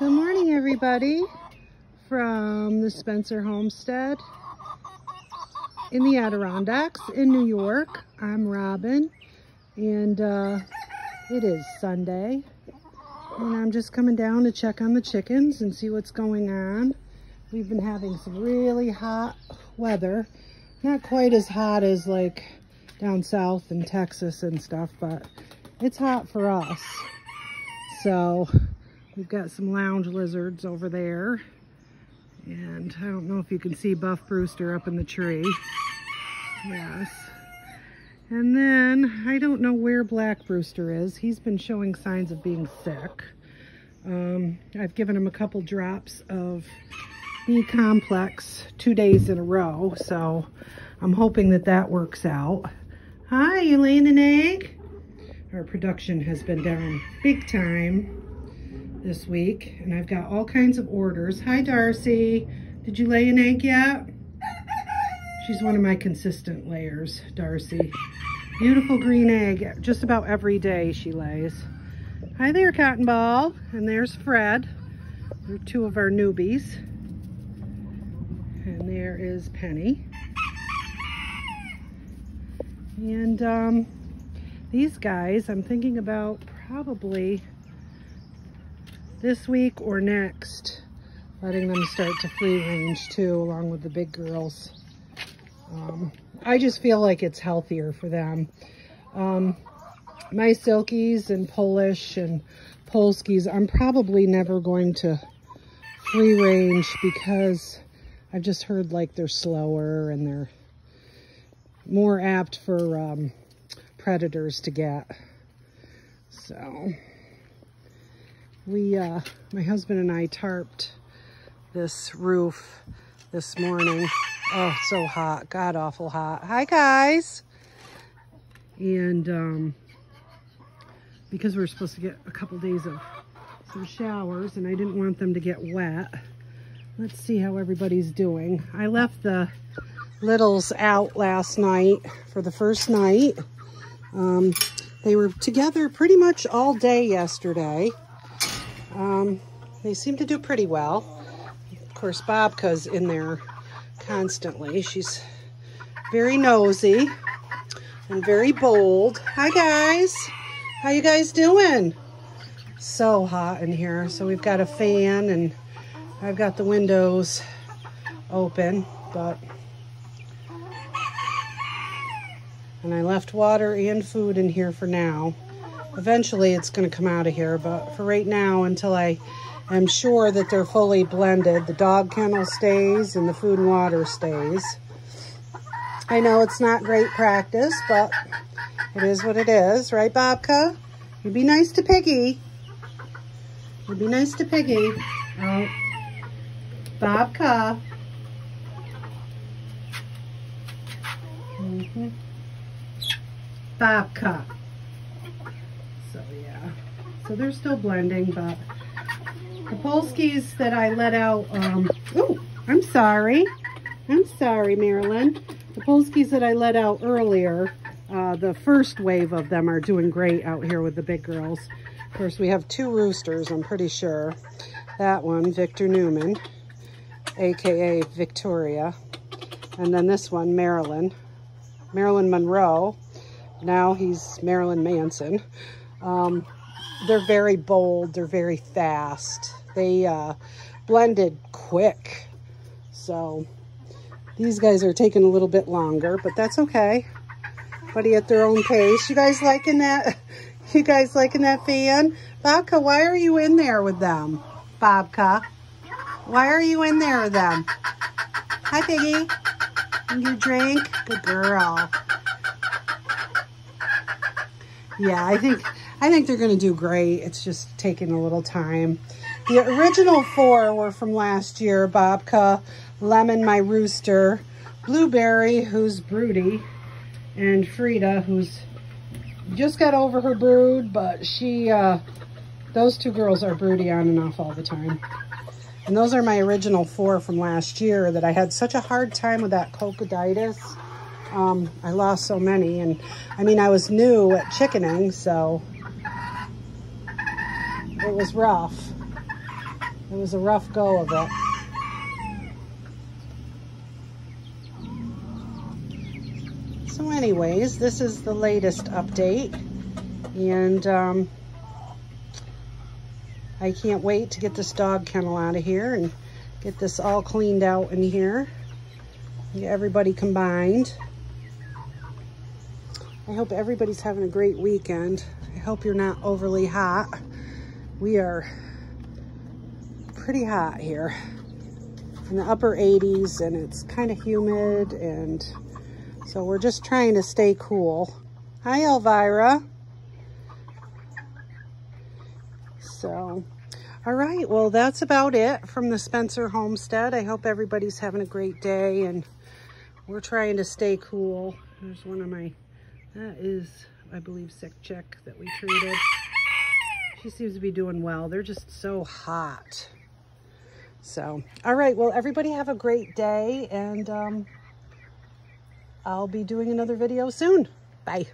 Good morning, everybody, from the Spencer Homestead in the Adirondacks in New York. I'm Robin, and uh, it is Sunday, and I'm just coming down to check on the chickens and see what's going on. We've been having some really hot weather, not quite as hot as like down south in Texas and stuff, but it's hot for us. So we've got some lounge lizards over there. And I don't know if you can see Buff Brewster up in the tree. Yes. And then I don't know where Black Brewster is. He's been showing signs of being sick. Um, I've given him a couple drops of B-complex two days in a row. So I'm hoping that that works out. Hi, you laying an egg? Our production has been down big time this week, and I've got all kinds of orders. Hi, Darcy. Did you lay an egg yet? She's one of my consistent layers, Darcy. Beautiful green egg. Just about every day she lays. Hi there, Cotton Ball. And there's Fred. They're two of our newbies. And there is Penny. And um, these guys, I'm thinking about probably this week or next, letting them start to free range too, along with the big girls. Um, I just feel like it's healthier for them. Um, my Silkies and Polish and Polskis, I'm probably never going to free range because I've just heard like they're slower and they're more apt for um, predators to get. So we, uh, my husband and I tarped this roof this morning. Oh, so hot, god awful hot. Hi guys. And um, because we are supposed to get a couple days of some showers and I didn't want them to get wet. Let's see how everybody's doing. I left the littles out last night for the first night. Um, they were together pretty much all day yesterday. Um, they seem to do pretty well. Of course, Bobka's in there constantly. She's very nosy and very bold. Hi, guys. How you guys doing? So hot in here. So we've got a fan and I've got the windows open, but And I left water and food in here for now. Eventually it's going to come out of here, but for right now, until I am sure that they're fully blended, the dog kennel stays and the food and water stays. I know it's not great practice, but it is what it is, right, Bobka? You'd be nice to Piggy. You'd be nice to Piggy. Oh, Bobka. Mm-hmm. Babka. So yeah, so they're still blending, but the Polskis that I let out, um, oh, I'm sorry. I'm sorry, Marilyn. The Polskis that I let out earlier, uh, the first wave of them are doing great out here with the big girls. Of course, we have two roosters, I'm pretty sure. That one, Victor Newman, AKA Victoria. And then this one, Marilyn. Marilyn Monroe. Now he's Marilyn Manson. Um, they're very bold. They're very fast. They uh, blended quick. So these guys are taking a little bit longer, but that's okay. Buddy at their own pace. You guys liking that? You guys liking that fan? Bobka, why are you in there with them? Bobka, why are you in there with them? Hi, Piggy. And you drink? Good girl. Yeah, I think I think they're going to do great. It's just taking a little time. The original four were from last year. Bobka, Lemon, my rooster, Blueberry, who's broody, and Frida, who's just got over her brood, but she, uh, those two girls are broody on and off all the time. And those are my original four from last year that I had such a hard time with that coccoditis um, I lost so many. And I mean, I was new at chickening, so it was rough. It was a rough go of it. So anyways, this is the latest update. And um, I can't wait to get this dog kennel out of here and get this all cleaned out in here. Get everybody combined. I hope everybody's having a great weekend. I hope you're not overly hot. We are pretty hot here in the upper 80s and it's kind of humid and so we're just trying to stay cool. Hi, Elvira. So, all right, well, that's about it from the Spencer homestead. I hope everybody's having a great day and we're trying to stay cool. There's one of my, that is, I believe, sick chick that we treated. She seems to be doing well. They're just so hot. So, all right, well, everybody have a great day and um, I'll be doing another video soon. Bye.